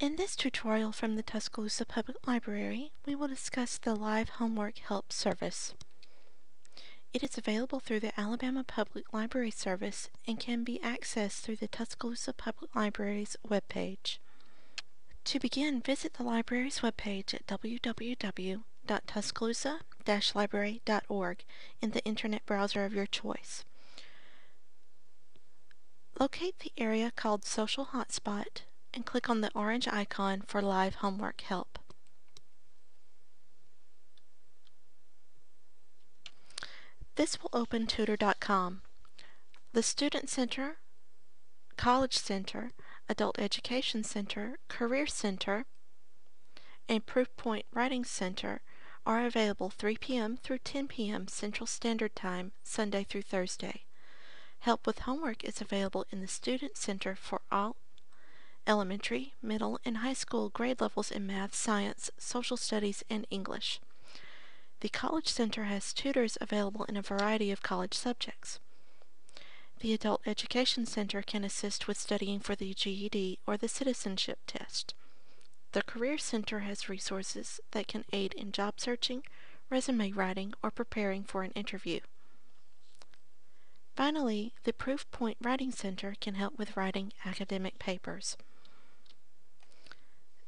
In this tutorial from the Tuscaloosa Public Library, we will discuss the Live Homework Help Service. It is available through the Alabama Public Library Service and can be accessed through the Tuscaloosa Public Library's webpage. To begin, visit the library's webpage at www.tuscaloosa-library.org in the internet browser of your choice. Locate the area called Social Hotspot and click on the orange icon for live homework help. This will open tutor.com. The Student Center, College Center, Adult Education Center, Career Center, and Proofpoint Writing Center are available 3 p.m. through 10 p.m. Central Standard Time, Sunday through Thursday. Help with homework is available in the Student Center for all elementary, middle, and high school grade levels in math, science, social studies, and English. The College Center has tutors available in a variety of college subjects. The Adult Education Center can assist with studying for the GED or the citizenship test. The Career Center has resources that can aid in job searching, resume writing, or preparing for an interview. Finally, the Proofpoint Writing Center can help with writing academic papers.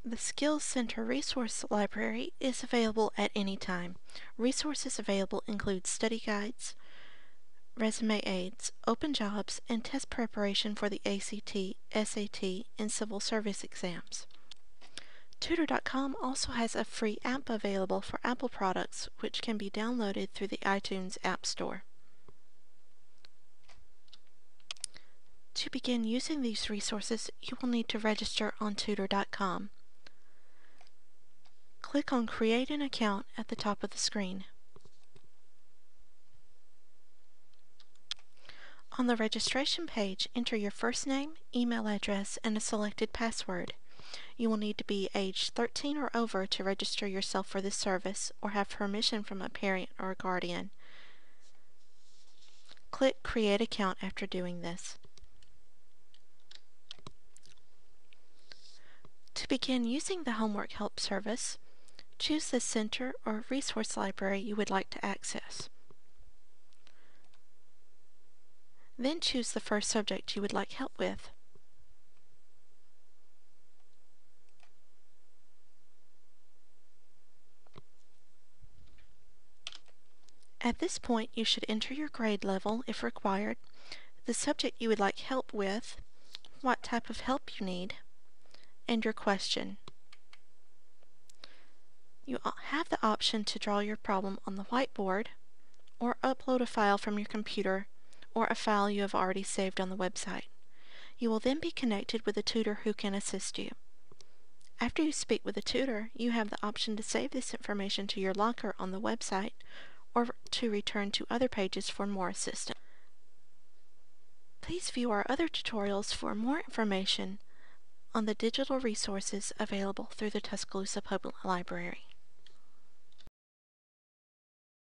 The Skills Center Resource Library is available at any time. Resources available include study guides, resume aids, open jobs, and test preparation for the ACT, SAT, and civil service exams. Tutor.com also has a free app available for Apple products which can be downloaded through the iTunes App Store. To begin using these resources, you will need to register on Tutor.com. Click on Create an Account at the top of the screen. On the registration page, enter your first name, email address, and a selected password. You will need to be age 13 or over to register yourself for this service or have permission from a parent or a guardian. Click Create Account after doing this. To begin using the Homework Help service, Choose the center or resource library you would like to access. Then choose the first subject you would like help with. At this point, you should enter your grade level, if required, the subject you would like help with, what type of help you need, and your question. You have the option to draw your problem on the whiteboard or upload a file from your computer or a file you have already saved on the website. You will then be connected with a tutor who can assist you. After you speak with a tutor, you have the option to save this information to your locker on the website or to return to other pages for more assistance. Please view our other tutorials for more information on the digital resources available through the Tuscaloosa Public Library.